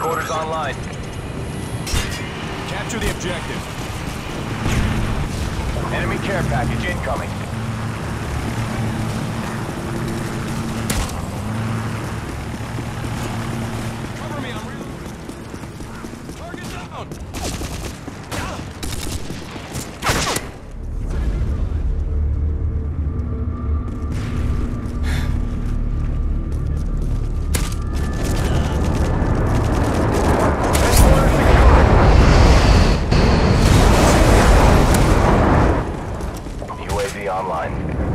Headquarters online. Capture the objective. Enemy care package incoming. Cover me, I'm reloading. Target down! UAV online.